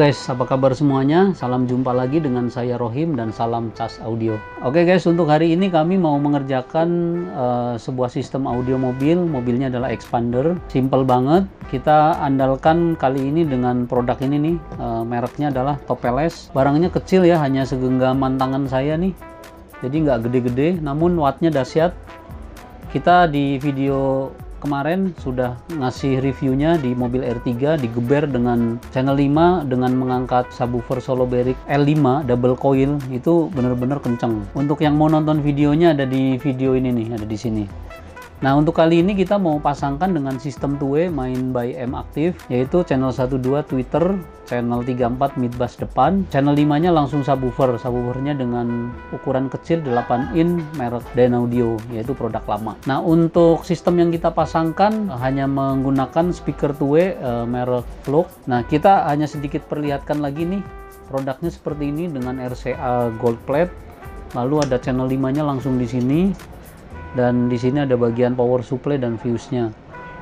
guys, apa kabar semuanya? Salam jumpa lagi dengan saya Rohim dan salam cas audio. Oke guys, untuk hari ini kami mau mengerjakan uh, sebuah sistem audio mobil. Mobilnya adalah expander, simple banget. Kita andalkan kali ini dengan produk ini nih, uh, mereknya adalah Topeles. Barangnya kecil ya, hanya segenggaman tangan saya nih. Jadi nggak gede-gede, namun wattnya dahsyat. Kita di video kemarin sudah ngasih reviewnya di mobil R3 digeber dengan channel 5 dengan mengangkat subwoofer solo beric L5 double coil itu bener-bener kenceng. Untuk yang mau nonton videonya ada di video ini nih ada di sini Nah untuk kali ini kita mau pasangkan dengan sistem 2 main by M aktif yaitu channel 12 Twitter, channel 34 mid bass depan, channel 5 nya langsung subwoofer, subwoofernya dengan ukuran kecil 8 in merek Audio yaitu produk lama. Nah untuk sistem yang kita pasangkan hanya menggunakan speaker 2 uh, eh, merek Flock. Nah kita hanya sedikit perlihatkan lagi nih produknya seperti ini dengan RCA gold plate lalu ada channel 5 nya langsung di sini dan di sini ada bagian power supply dan fuse-nya.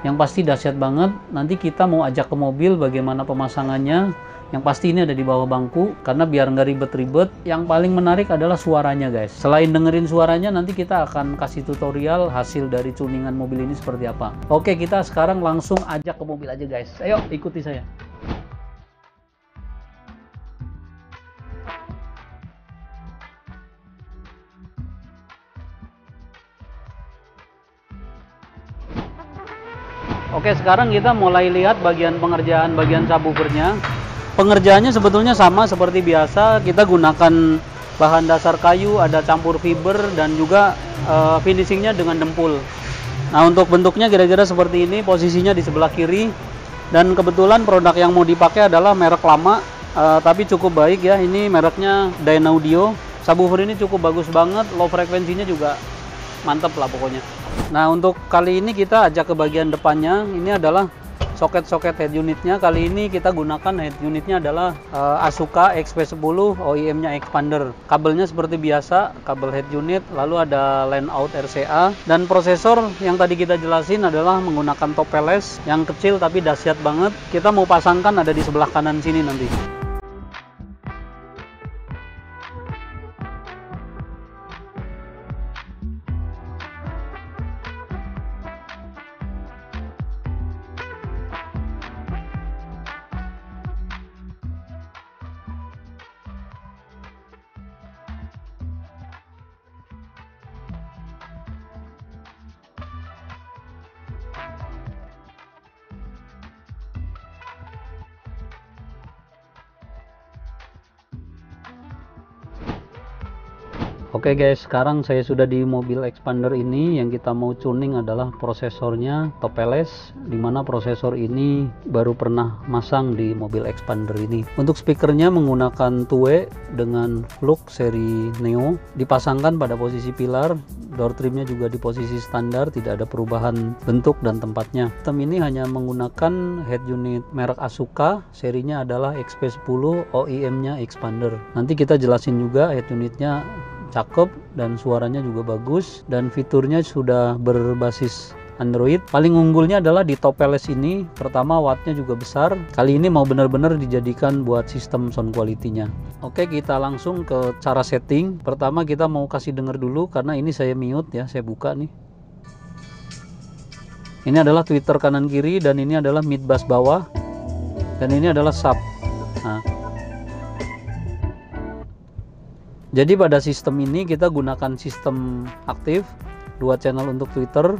Yang pasti dahsyat banget. Nanti kita mau ajak ke mobil bagaimana pemasangannya. Yang pasti ini ada di bawah bangku karena biar nggak ribet-ribet. Yang paling menarik adalah suaranya guys. Selain dengerin suaranya nanti kita akan kasih tutorial hasil dari tuningan mobil ini seperti apa. Oke kita sekarang langsung ajak ke mobil aja guys. Ayo ikuti saya. Oke sekarang kita mulai lihat bagian pengerjaan bagian subwoofernya. Pengerjaannya sebetulnya sama seperti biasa. Kita gunakan bahan dasar kayu ada campur fiber dan juga uh, finishingnya dengan dempul. Nah untuk bentuknya kira-kira seperti ini. Posisinya di sebelah kiri. Dan kebetulan produk yang mau dipakai adalah merek lama uh, tapi cukup baik ya. Ini mereknya Dynaudio. Subwoofer ini cukup bagus banget. Low frekuensinya juga mantep lah pokoknya. Nah untuk kali ini kita ajak ke bagian depannya. Ini adalah soket-soket head unitnya. Kali ini kita gunakan head unitnya adalah uh, Asuka XP10 OEM nya expander. Kabelnya seperti biasa kabel head unit lalu ada line out RCA dan prosesor yang tadi kita jelasin adalah menggunakan topeles yang kecil tapi dahsyat banget. Kita mau pasangkan ada di sebelah kanan sini nanti Oke okay guys, sekarang saya sudah di mobil expander ini. Yang kita mau tuning adalah prosesornya Topeles, di mana prosesor ini baru pernah masang di mobil expander ini. Untuk speakernya menggunakan Tue dengan Flux seri Neo, dipasangkan pada posisi pilar. Door trimnya juga di posisi standar, tidak ada perubahan bentuk dan tempatnya. Sistem ini hanya menggunakan head unit merek Asuka, serinya adalah XP10, OEM-nya expander. Nanti kita jelasin juga head unitnya cakep dan suaranya juga bagus dan fiturnya sudah berbasis Android. Paling unggulnya adalah di Topeles ini. Pertama wattnya juga besar. Kali ini mau benar-benar dijadikan buat sistem sound quality-nya. Oke, kita langsung ke cara setting. Pertama kita mau kasih denger dulu karena ini saya mute ya, saya buka nih. Ini adalah Twitter kanan kiri dan ini adalah mid bass bawah. Dan ini adalah sub. Nah, jadi pada sistem ini kita gunakan sistem aktif dua channel untuk Twitter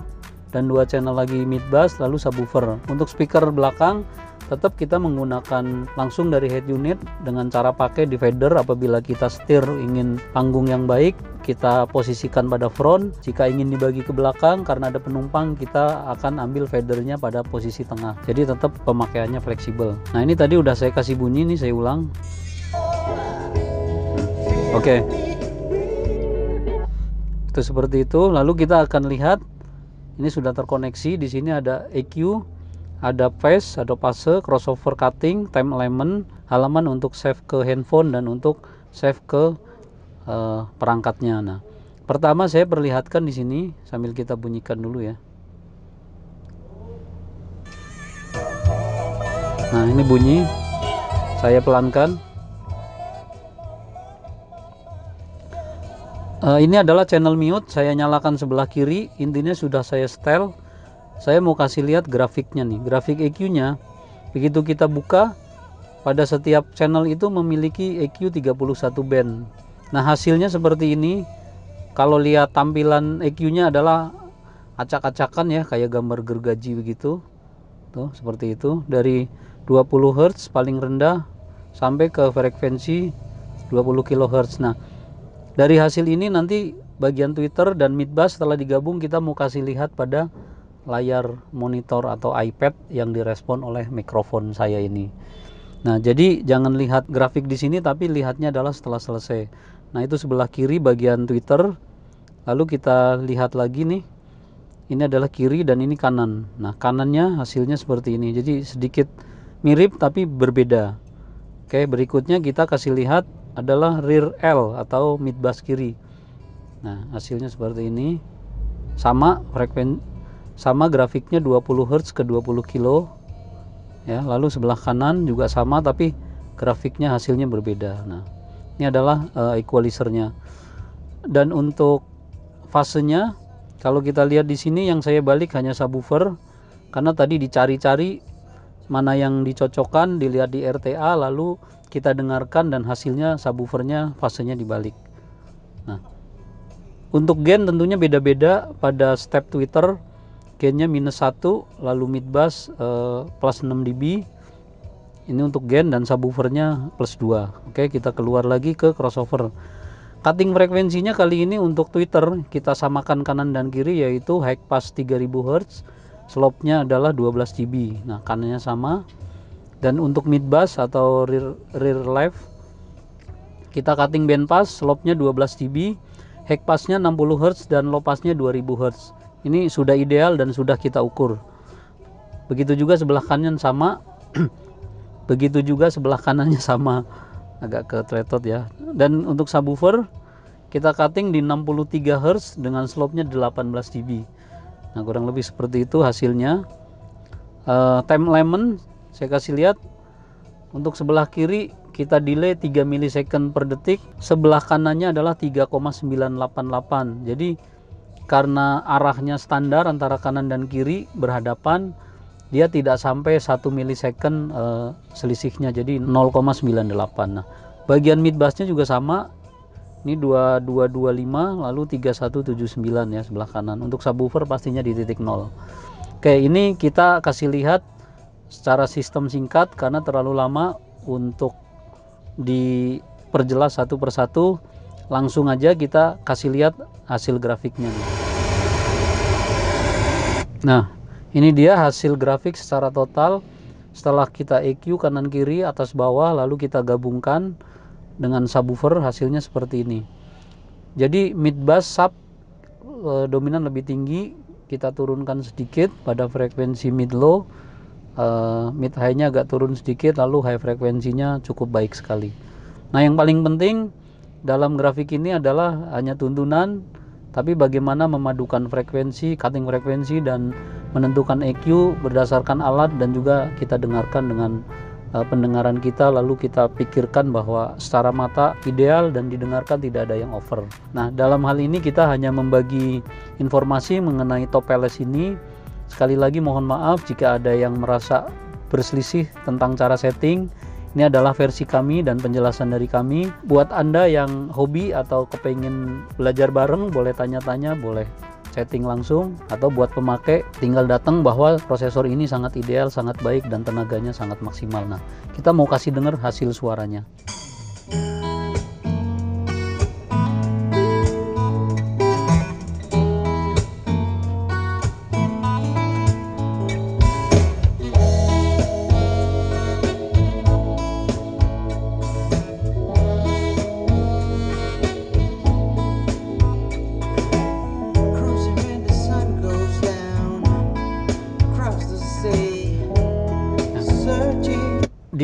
dan dua channel lagi mid bass lalu subwoofer. Untuk speaker belakang tetap kita menggunakan langsung dari head unit dengan cara pakai divider. Apabila kita setir ingin panggung yang baik kita posisikan pada front. Jika ingin dibagi ke belakang karena ada penumpang kita akan ambil fadernya pada posisi tengah. Jadi tetap pemakaiannya fleksibel. Nah ini tadi udah saya kasih bunyi nih saya ulang Oke. Okay. Itu seperti itu. Lalu kita akan lihat ini sudah terkoneksi. Di sini ada EQ, ada face, ada fase, crossover cutting, time element, halaman untuk save ke handphone dan untuk save ke uh, perangkatnya. Nah, pertama saya perlihatkan di sini sambil kita bunyikan dulu ya. Nah, ini bunyi saya pelankan uh, ini adalah channel mute. Saya nyalakan sebelah kiri. Intinya sudah saya setel. Saya mau kasih lihat grafiknya nih. Grafik EQ nya begitu kita buka pada setiap channel itu memiliki EQ 31 band. Nah hasilnya seperti ini. Kalau lihat tampilan EQ nya adalah acak-acakan ya kayak gambar gergaji begitu. Tuh seperti itu. Dari 20 Hz paling rendah sampai ke frekuensi 20 kHz nah dari hasil ini nanti bagian Twitter dan Midbus setelah digabung kita mau kasih lihat pada layar monitor atau iPad yang direspon oleh mikrofon saya ini. Nah, jadi jangan lihat grafik di sini tapi lihatnya adalah setelah selesai. Nah, itu sebelah kiri bagian Twitter. Lalu kita lihat lagi nih. Ini adalah kiri dan ini kanan. Nah, kanannya hasilnya seperti ini. Jadi sedikit mirip tapi berbeda. Oke, berikutnya kita kasih lihat adalah rear L atau mid bass kiri. Nah hasilnya seperti ini. Sama frekuensi sama grafiknya 20 Hz ke 20 kilo. Ya lalu sebelah kanan juga sama tapi grafiknya hasilnya berbeda. Nah ini adalah uh, equalizernya. Dan untuk fasenya kalau kita lihat di sini yang saya balik hanya subwoofer. Karena tadi dicari-cari mana yang dicocokkan dilihat di RTA lalu kita dengarkan dan hasilnya subwoofernya fasenya dibalik. Nah, untuk gain tentunya beda-beda. Pada step Twitter gainnya minus 1 lalu mid bass uh, plus 6 dB. Ini untuk gain dan subwoofernya plus 2 oke kita keluar lagi ke crossover. Cutting frekuensinya kali ini untuk Twitter kita samakan kanan dan kiri yaitu high pass 3000 Hz slope-nya adalah 12 dB. Nah kanannya sama dan untuk mid bass atau rear, rear left kita cutting band pass slope-nya 12 dB high pass-nya 60 Hz dan low pass-nya 2000 Hz ini sudah ideal dan sudah kita ukur. Begitu juga sebelah kanan sama. Begitu juga sebelah kanannya sama. Agak ke tretot ya. Dan untuk subwoofer kita cutting di 63 Hz dengan slope-nya 18 dB. Nah kurang lebih seperti itu hasilnya. Uh, time lemon saya kasih lihat. Untuk sebelah kiri kita delay 3 milisecond per detik. Sebelah kanannya adalah 3,988 jadi karena arahnya standar antara kanan dan kiri berhadapan dia tidak sampai 1 milisecond uh, selisihnya. Jadi 0,98 nah bagian mid bassnya juga sama. Ini 2225 lalu 3179 ya sebelah kanan. Untuk subwoofer pastinya di titik 0 oke ini kita kasih lihat secara sistem singkat karena terlalu lama untuk diperjelas satu persatu langsung aja kita kasih lihat hasil grafiknya. Nah ini dia hasil grafik secara total. Setelah kita EQ kanan kiri atas bawah lalu kita gabungkan dengan subwoofer hasilnya seperti ini. Jadi mid bass sub e, dominan lebih tinggi kita turunkan sedikit pada frekuensi mid low uh, mid high-nya agak turun sedikit lalu high frekuensinya cukup baik sekali. Nah, yang paling penting dalam grafik ini adalah hanya tuntunan tapi bagaimana memadukan frekuensi, cutting frekuensi dan menentukan EQ berdasarkan alat dan juga kita dengarkan dengan uh, pendengaran kita lalu kita pikirkan bahwa secara mata ideal dan didengarkan tidak ada yang over. Nah, dalam hal ini kita hanya membagi informasi mengenai top LS ini Sekali lagi mohon maaf jika ada yang merasa berselisih tentang cara setting. Ini adalah versi kami dan penjelasan dari kami. Buat Anda yang hobi atau kepengen belajar bareng, boleh tanya-tanya, boleh setting langsung atau buat pemakai tinggal datang bahwa prosesor ini sangat ideal, sangat baik dan tenaganya sangat maksimal. Nah, kita mau kasih dengar hasil suaranya.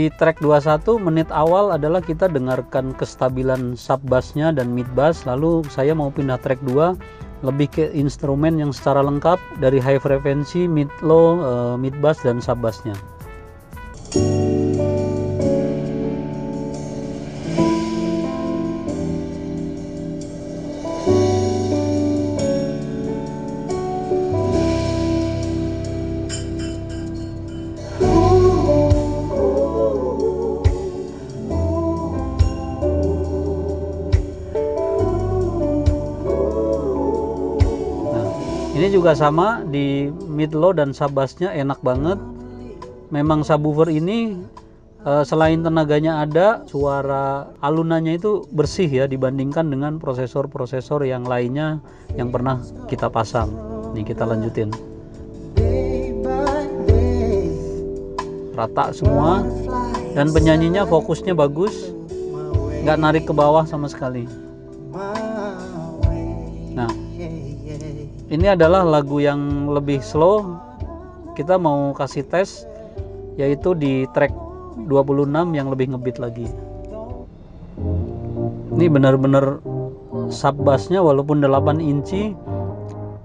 Di track 21 menit awal adalah kita dengarkan kestabilan sub bassnya dan mid bass lalu saya mau pindah track 2 lebih ke instrumen yang secara lengkap dari high frekuensi, mid low, uh, mid bass dan sub bassnya. Ini juga sama di mid low dan subbassnya enak banget. Memang subwoofer ini uh, selain tenaganya ada suara alunannya itu bersih ya dibandingkan dengan prosesor-prosesor yang lainnya yang pernah kita pasang. Nih kita lanjutin. Rata semua dan penyanyinya fokusnya bagus nggak narik ke bawah sama sekali ini adalah lagu yang lebih slow. Kita mau kasih tes yaitu di track 26 yang lebih ngebit lagi. Ini benar-benar sub bassnya walaupun 8 inci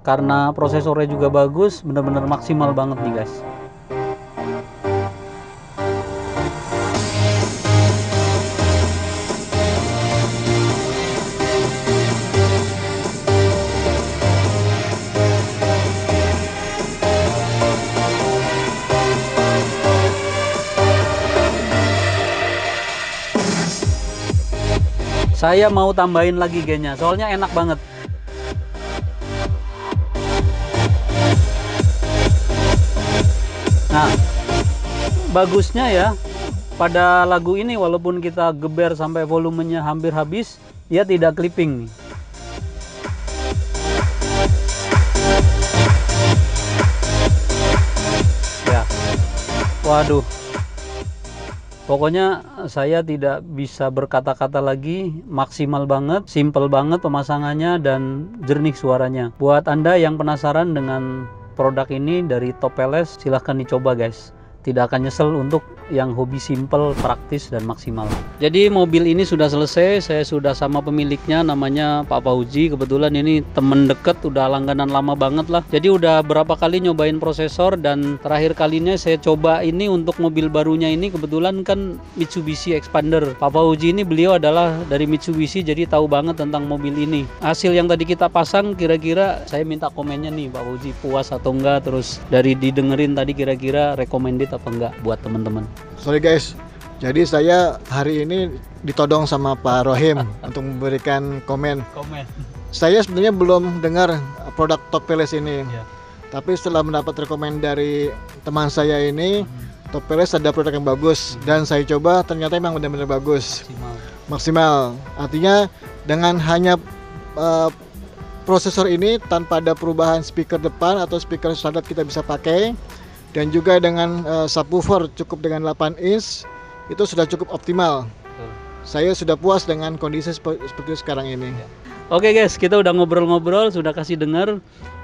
karena prosesornya juga bagus benar-benar maksimal banget nih guys saya mau tambahin lagi gennya soalnya enak banget. Nah bagusnya ya pada lagu ini walaupun kita geber sampai volumenya hampir habis dia tidak clipping. Ya. Waduh Pokoknya saya tidak bisa berkata-kata lagi, maksimal banget, simple banget pemasangannya dan jernih suaranya. Buat Anda yang penasaran dengan produk ini dari Topeles, silahkan dicoba guys tidak akan nyesel untuk yang hobi simple, praktis dan maksimal. Jadi mobil ini sudah selesai, saya sudah sama pemiliknya namanya Pak Fauji. Kebetulan ini temen deket, udah langganan lama banget lah. Jadi udah berapa kali nyobain prosesor dan terakhir kalinya saya coba ini untuk mobil barunya ini kebetulan kan Mitsubishi Expander. Pak Fauji ini beliau adalah dari Mitsubishi jadi tahu banget tentang mobil ini. Hasil yang tadi kita pasang kira-kira saya minta komennya nih Pak Fauji puas atau enggak terus dari didengerin tadi kira-kira recommended apa enggak buat teman-teman? Sorry guys, jadi saya hari ini ditodong sama Pak Rohim untuk memberikan komen. Komen. Saya sebenarnya belum dengar produk Top Palace ini, Ya. tapi setelah mendapat rekomend dari teman saya ini, Hmm. Top Palace ada produk yang bagus dan saya coba ternyata memang benar-benar bagus, Maksimal. maksimal. Artinya dengan hanya uh, prosesor ini tanpa ada perubahan speaker depan atau speaker standar kita bisa pakai dan juga dengan uh, subwoofer cukup dengan 8 inch itu sudah cukup optimal. Betul. Saya sudah puas dengan kondisi sepe- seperti sekarang ini. Oke guys, kita udah ngobrol-ngobrol, sudah kasih dengar.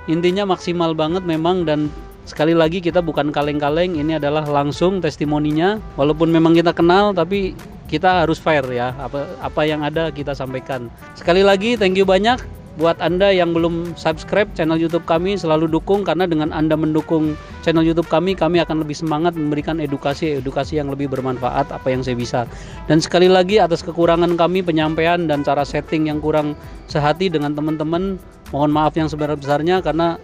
Intinya maksimal banget memang dan sekali lagi kita bukan kaleng-kaleng, ini adalah langsung testimoninya. Walaupun memang kita kenal, tapi kita harus fair ya. Apa apa yang ada kita sampaikan. Sekali lagi, thank you banyak buat anda yang belum subscribe channel YouTube kami selalu dukung karena dengan anda mendukung channel YouTube kami kami akan lebih semangat memberikan edukasi edukasi yang lebih bermanfaat apa yang saya bisa. Dan sekali lagi atas kekurangan kami penyampaian dan cara setting yang kurang sehati dengan teman-teman mohon maaf yang sebesar-besarnya karena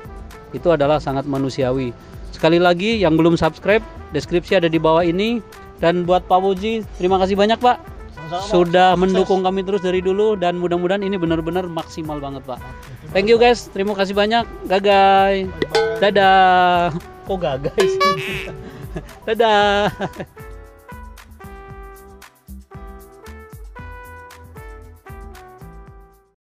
itu adalah sangat manusiawi. Sekali lagi yang belum subscribe deskripsi ada di bawah ini. Dan buat Pak Wuji terima kasih banyak Pak sudah mendukung kami terus dari dulu dan mudah-mudahan ini benar-benar maksimal banget Pak. Thank you guys, terima kasih banyak. Gagai. Dadah. Kok gagai sih? Dadah.